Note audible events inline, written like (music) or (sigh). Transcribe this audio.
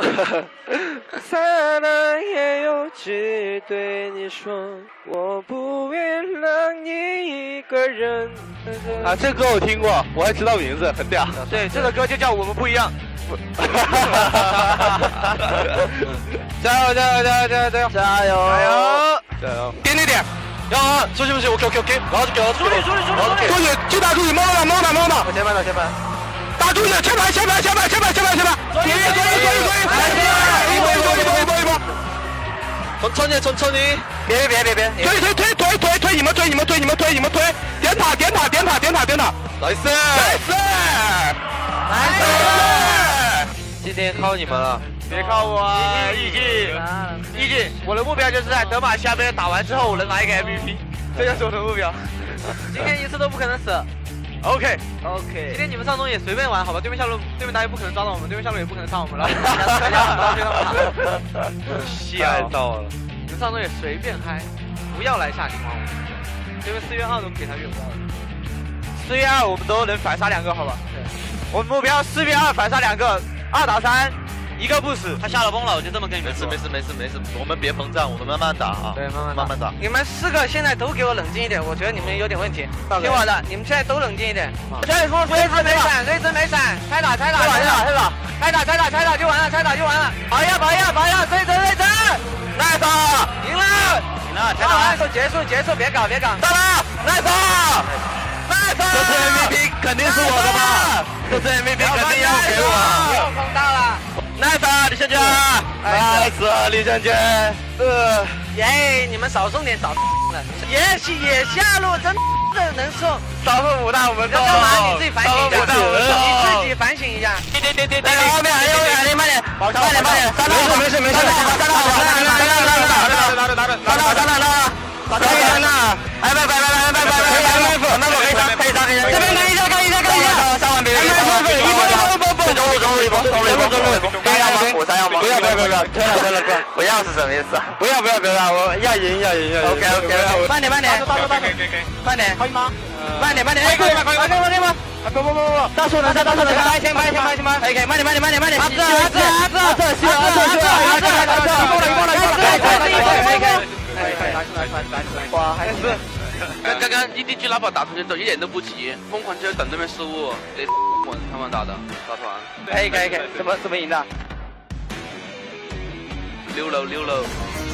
(laughs) 刹那也有只对你说，我不愿让你一个人。啊，这歌我听过，我还知道名字，很屌。对，这首歌就叫我们不一样。加油加油加油加油加油加油！加油！加油！点点点！要出去不行，我 Q Q Q，然后就给我助理助理助理助理！助理，去打助理，摸打摸打摸打！我前排的前排。打助理，前排前排前排前排前排前排！推推推推！来吧，一波一波一波一波！从船呢，从船呢！别别别别！推推推推推推！你们推你们推你们推你们推！点塔点塔点塔点塔点塔！来四！来四！来四！今天靠你们了！别靠我啊，易静！易静，我的目标就是在德玛下边打完之后我能拿一个 MVP，这就是我的目标。今天一次都不可能死。OK OK，今天你们上中也随便玩好吧？对面下路，对面大家不可能抓到我们，对面下路也不可能杀我们了。吓到了！你们上中也随便嗨，(laughs) 不要来下宁王五，对面四月二都给他越不到了。四月二我们都能反杀两个，好吧？对，我们目标四月二反杀两个，二打三，一个不死。他下了崩了，我就这么跟你们说。没事没事没事没事，我们别膨胀，我们慢慢打啊。对，慢慢慢慢打。你们四个现在都给我冷静一点，我觉得你们有点问题。听我的，你们现在都冷静一点。瑞兹没闪，瑞兹没闪，拆打拆打拆打拆打，拆打拆打拆打就完了，拆打就完了。跑呀跑呀跑呀，瑞兹瑞兹，nice，赢了赢了，拆打结束结束，别搞别搞，到了，nice。这次 MVP 肯定是我的吧？这次 MVP 肯定要给我。又碰到了李轩轩，nice，李轩轩，呃，耶，你们少送点少了，也也下路真的能送，少送五大我们要干嘛？你自己反省一下，你自己反省一下。对对对对对，后面还有两点，慢点，慢点慢点，没事没事没事，三打三打三打三打三打三打三打三打三打三打三打。可以的，哎，拜拜拜拜拜拜拜，可以杀，可以杀，可以杀，可以杀，这边看一下，看一下，看一下，杀完别人，一波一波一波，中路中路一波，中路一波，中路一波，不要吗？我杀要吗？不要不要不要，退了退了退了，不要是什么意思？不要不要不要，我要赢要赢要赢。OK OK，慢点慢点，慢点，可以吗？慢点慢点，哎，可以吗？可以吗？可以吗？可以吗？不不不不，大树能下，大树能下，拍先拍先拍先拍，可以可以，慢点慢点慢点慢点，阿志阿志阿志阿志，希望阿志阿志阿志阿志，一波了一波了一波了，可以可以可以可以。来来来来来来！哇，还是刚刚刚 EDG 哪把打出去之后一点都不急，疯狂就等对面失误，这稳他们打的打团。可以可以可以，怎么怎么赢的？溜喽溜喽